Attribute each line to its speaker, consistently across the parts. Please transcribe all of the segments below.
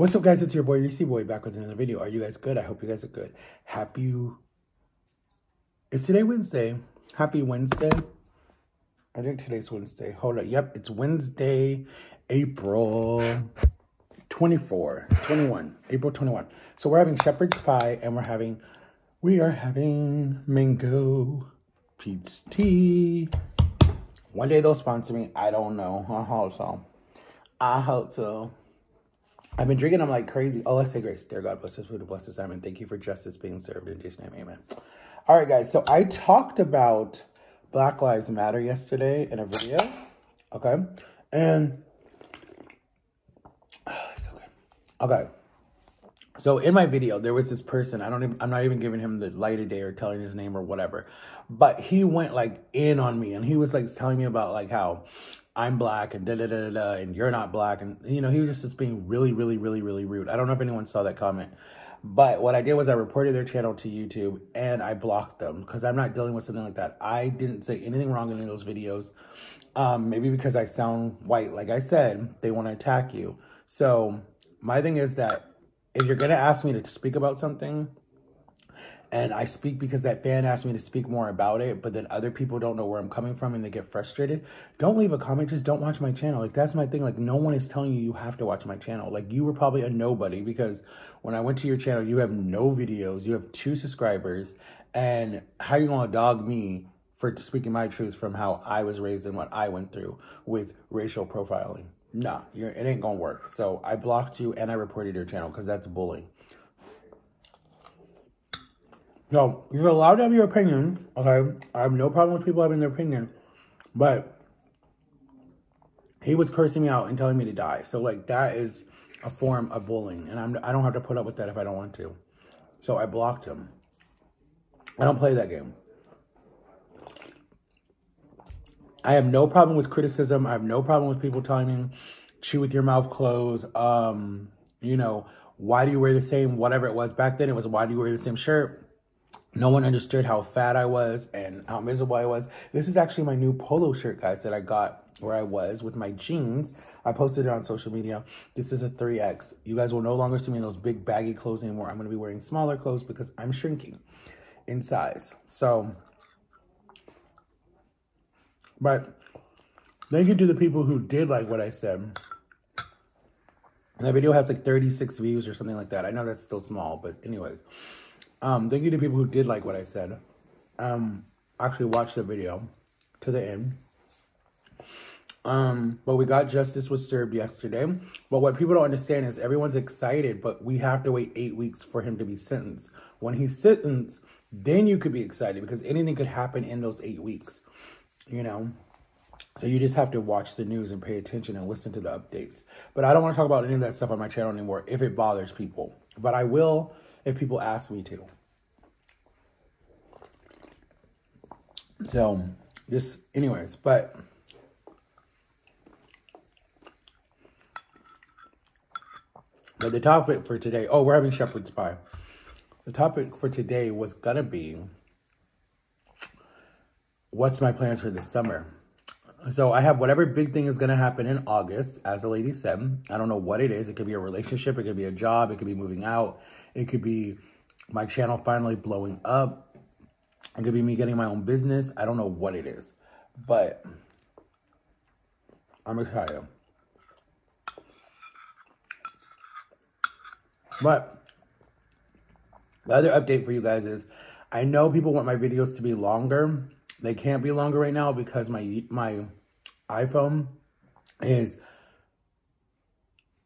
Speaker 1: What's up, guys? It's your boy, Reesie's Boy, back with another video. Are you guys good? I hope you guys are good. Happy... It's today Wednesday. Happy Wednesday. I think today's Wednesday. Hold up. Yep, it's Wednesday, April 24, 21. April 21. So we're having shepherd's pie, and we're having... We are having mango peach tea. One day they'll sponsor me. I don't know. I hope so. I hope so. I've been drinking them like crazy. Oh, let's say grace. Dear God, bless us food and bless us. Amen. Thank you for justice being served in Jesus' name. Amen. All right, guys. So I talked about Black Lives Matter yesterday in a video. Okay. And it's okay. Okay. So in my video, there was this person. I don't even, I'm not even giving him the light of day or telling his name or whatever. But he went like in on me and he was like telling me about like how I'm black and da da da da and you're not black and you know he was just being really really really really rude. I don't know if anyone saw that comment. But what I did was I reported their channel to YouTube and I blocked them because I'm not dealing with something like that. I didn't say anything wrong in any of those videos. Um, maybe because I sound white, like I said, they want to attack you. So my thing is that if you're to ask me to speak about something, and I speak because that fan asked me to speak more about it, but then other people don't know where I'm coming from and they get frustrated. Don't leave a comment, just don't watch my channel. Like that's my thing. Like no one is telling you you have to watch my channel. Like you were probably a nobody because when I went to your channel, you have no videos, you have two subscribers, and how you gonna dog me for speaking my truth from how I was raised and what I went through with racial profiling? Nah, it ain't gonna work. So I blocked you and I reported your channel because that's bullying. No, you're allowed to have your opinion, okay? I have no problem with people having their opinion, but he was cursing me out and telling me to die. So, like, that is a form of bullying, and I'm, I don't have to put up with that if I don't want to. So I blocked him. I don't play that game. I have no problem with criticism. I have no problem with people telling me, chew with your mouth closed. Um, you know, why do you wear the same, whatever it was. Back then, it was, why do you wear the same shirt? No one understood how fat I was and how miserable I was. This is actually my new polo shirt, guys, that I got where I was with my jeans. I posted it on social media. This is a 3X. You guys will no longer see me in those big baggy clothes anymore. I'm going to be wearing smaller clothes because I'm shrinking in size. So, but thank you to the people who did like what I said. That video has like 36 views or something like that. I know that's still small, but anyways. Um, thank you to people who did like what I said. Um, actually watched the video to the end. Um, but we got justice was served yesterday. But what people don't understand is everyone's excited, but we have to wait eight weeks for him to be sentenced. When he's sentenced, then you could be excited because anything could happen in those eight weeks, you know? So you just have to watch the news and pay attention and listen to the updates. But I don't want to talk about any of that stuff on my channel anymore if it bothers people. But I will if people ask me to. So, just, anyways, but but the topic for today, oh, we're having shepherd's pie. The topic for today was gonna be what's my plans for this summer. So I have whatever big thing is going to happen in August, as the lady said. I don't know what it is. It could be a relationship. It could be a job. It could be moving out. It could be my channel finally blowing up. It could be me getting my own business. I don't know what it is, but I'm excited. But the other update for you guys is I know people want my videos to be longer. They can't be longer right now because my my iPhone is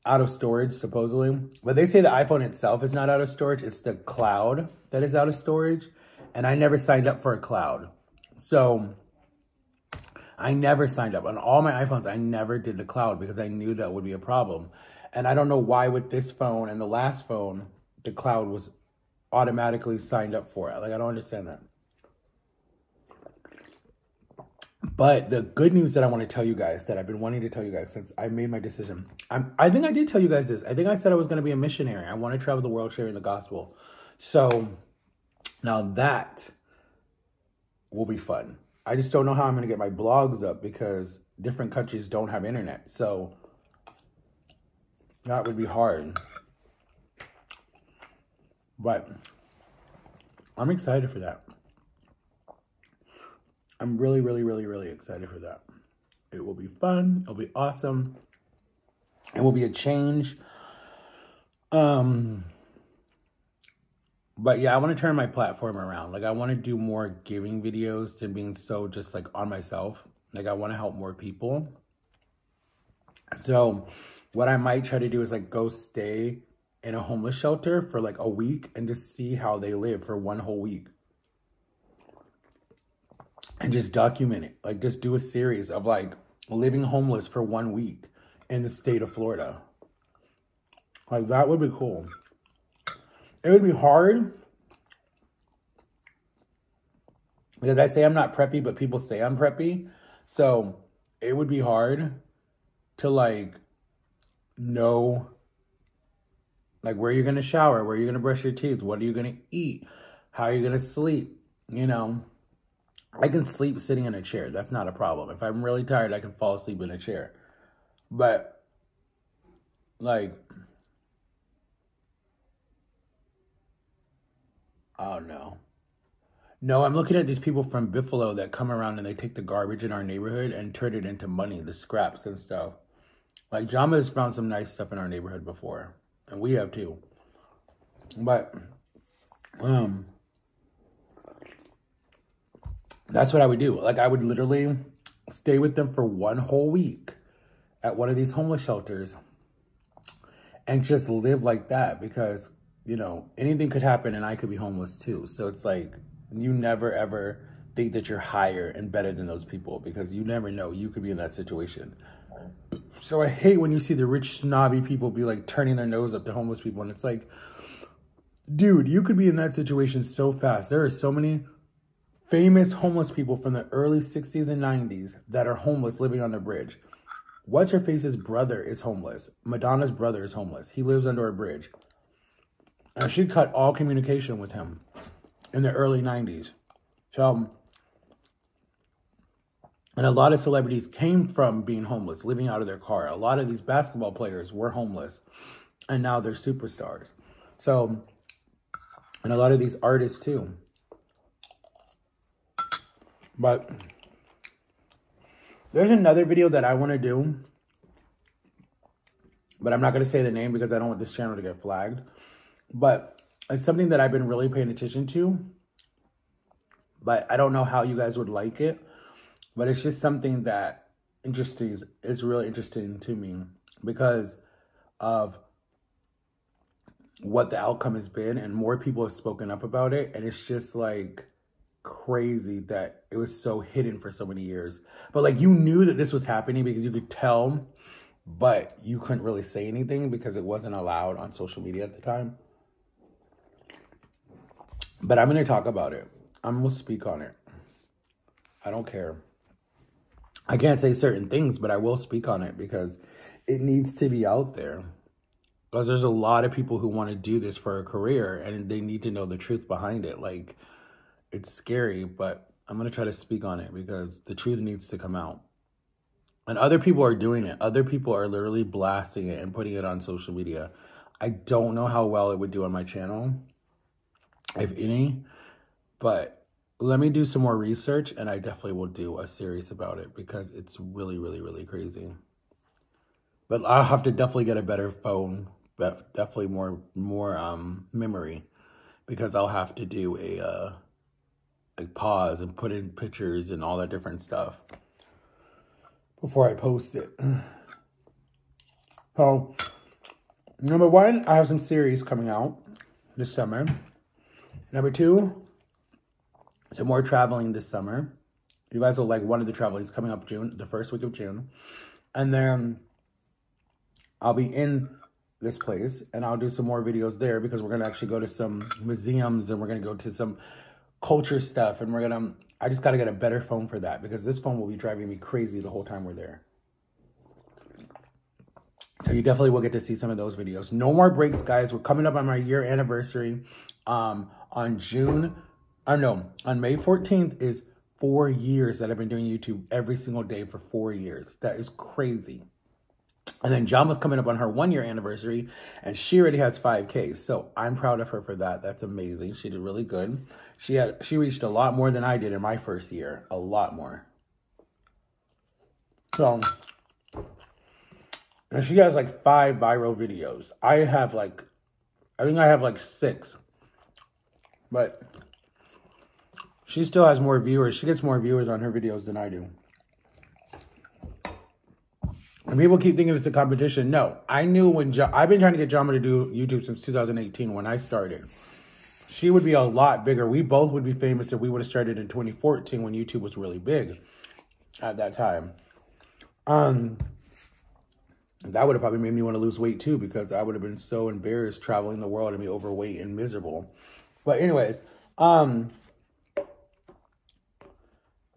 Speaker 1: out of storage, supposedly. But they say the iPhone itself is not out of storage. It's the cloud that is out of storage. And I never signed up for a cloud. So I never signed up. On all my iPhones, I never did the cloud because I knew that would be a problem. And I don't know why with this phone and the last phone, the cloud was automatically signed up for it. Like, I don't understand that. But the good news that I want to tell you guys that I've been wanting to tell you guys since I made my decision. I'm, I think I did tell you guys this. I think I said I was going to be a missionary. I want to travel the world sharing the gospel. So now that will be fun. I just don't know how I'm going to get my blogs up because different countries don't have internet. So that would be hard. But I'm excited for that. I'm really, really, really, really excited for that. It will be fun. It'll be awesome. It will be a change. Um, but yeah, I want to turn my platform around. Like I want to do more giving videos than being so just like on myself. Like I want to help more people. So what I might try to do is like go stay in a homeless shelter for like a week and just see how they live for one whole week. And just document it. Like just do a series of like living homeless for one week in the state of Florida. Like that would be cool. It would be hard because I say I'm not preppy, but people say I'm preppy. So it would be hard to like know like where you're gonna shower, where you're gonna brush your teeth, what are you gonna eat, how are you gonna sleep, you know. I can sleep sitting in a chair. That's not a problem. If I'm really tired, I can fall asleep in a chair. But like Oh no. No, I'm looking at these people from Buffalo that come around and they take the garbage in our neighborhood and turn it into money, the scraps and stuff. Like Jama has found some nice stuff in our neighborhood before. And we have too. But um that's what I would do. Like I would literally stay with them for one whole week at one of these homeless shelters and just live like that because you know, anything could happen and I could be homeless too. So it's like you never ever think that you're higher and better than those people because you never know. You could be in that situation. So I hate when you see the rich, snobby people be like turning their nose up to homeless people. And it's like, dude, you could be in that situation so fast. There are so many famous homeless people from the early 60s and 90s that are homeless living on the bridge. What's her face's brother is homeless. Madonna's brother is homeless. He lives under a bridge. And she cut all communication with him in the early 90s. So, and a lot of celebrities came from being homeless, living out of their car. A lot of these basketball players were homeless, and now they're superstars. So, and a lot of these artists too. But there's another video that I want to do, but I'm not going to say the name because I don't want this channel to get flagged. But it's something that I've been really paying attention to. But I don't know how you guys would like it. But it's just something that interesting is really interesting to me because of what the outcome has been and more people have spoken up about it and it's just like crazy that it was so hidden for so many years but like you knew that this was happening because you could tell but you couldn't really say anything because it wasn't allowed on social media at the time but I'm going to talk about it. I'm going to speak on it. I don't care. I can't say certain things, but I will speak on it because it needs to be out there. Because there's a lot of people who want to do this for a career and they need to know the truth behind it. Like, it's scary, but I'm going to try to speak on it because the truth needs to come out. And other people are doing it. Other people are literally blasting it and putting it on social media. I don't know how well it would do on my channel if any. But let me do some more research and I definitely will do a series about it because it's really, really, really crazy. But I'll have to definitely get a better phone, but definitely more more um memory because I'll have to do a uh like pause and put in pictures and all that different stuff before I post it. So, number one, I have some series coming out this summer. Number two, some more traveling this summer. You guys will like one of the travelings coming up June, the first week of June. And then I'll be in this place and I'll do some more videos there because we're going to actually go to some museums and we're going to go to some culture stuff and we're going to, I just got to get a better phone for that because this phone will be driving me crazy the whole time we're there. So you definitely will get to see some of those videos. No more breaks, guys. We're coming up on my year anniversary. Um, on June, I know, on May 14th is four years that I've been doing YouTube every single day for four years. That is crazy. And then Jama's coming up on her one year anniversary and she already has 5K. So I'm proud of her for that. That's amazing. She did really good. She had she reached a lot more than I did in my first year. A lot more. So and she has like five viral videos. I have like I think I have like six. But she still has more viewers. She gets more viewers on her videos than I do. And people keep thinking it's a competition. No, I knew when jo I've been trying to get Jama to do YouTube since 2018 when I started. She would be a lot bigger. We both would be famous if we would have started in 2014 when YouTube was really big at that time. Um, that would have probably made me want to lose weight too because I would have been so embarrassed traveling the world and be overweight and miserable. But anyways, um,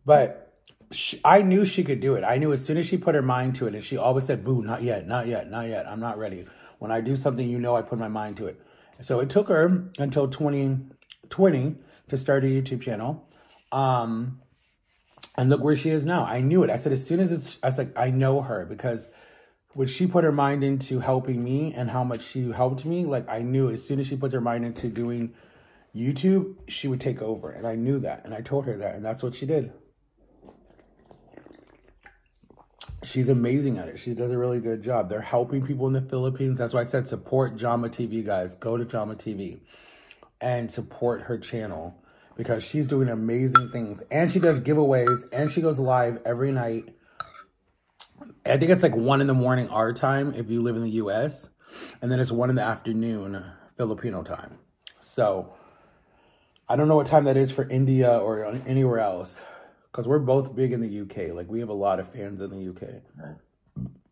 Speaker 1: but she, I knew she could do it. I knew as soon as she put her mind to it, and she always said, "Boo, not yet, not yet, not yet. I'm not ready." When I do something, you know, I put my mind to it. So it took her until 2020 to start a YouTube channel. Um, and look where she is now. I knew it. I said, as soon as it's, I said I know her because when she put her mind into helping me and how much she helped me, like I knew as soon as she puts her mind into doing YouTube, she would take over. And I knew that. And I told her that. And that's what she did. She's amazing at it. She does a really good job. They're helping people in the Philippines. That's why I said support Jama TV, guys. Go to Jama TV and support her channel because she's doing amazing things. And she does giveaways and she goes live every night. I think it's like 1 in the morning our time if you live in the U.S. And then it's 1 in the afternoon Filipino time. So I don't know what time that is for India or anywhere else because we're both big in the UK. Like we have a lot of fans in the UK. Right.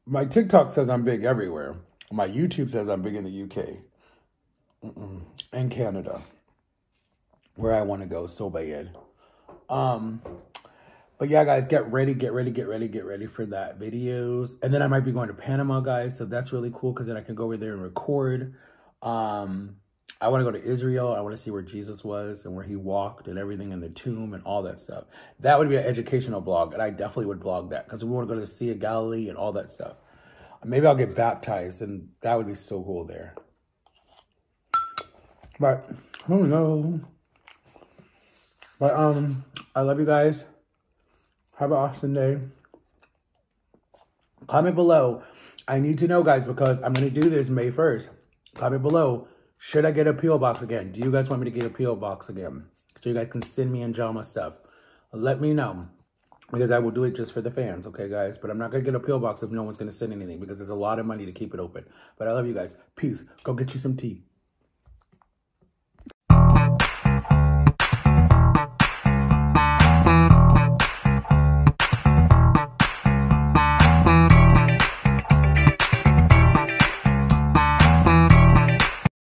Speaker 1: My TikTok says I'm big everywhere. My YouTube says I'm big in the UK Mm-mm. and Canada, where I want to go so bad. Um, but yeah, guys, get ready, get ready, get ready, get ready for that videos. And then I might be going to Panama, guys. So that's really cool because then I can go over there and record. Um, I want to go to Israel. I want to see where Jesus was and where he walked and everything in the tomb and all that stuff. That would be an educational blog, and I definitely would blog that because we want to go to the Sea of Galilee and all that stuff. Maybe I'll get baptized, and that would be so cool there. But who knows? But um, I love you guys. Have an awesome day. Comment below. I need to know, guys, because I'm going to do this May 1st. Comment below should I get a P.O. box again? Do you guys want me to get a P.O. box again? So you guys can send me and Jama stuff. Let me know. Because I will do it just for the fans, okay, guys? But I'm not going to get a P.O. box if no one's going to send anything because there's a lot of money to keep it open. But I love you guys. Peace. Go get you some tea.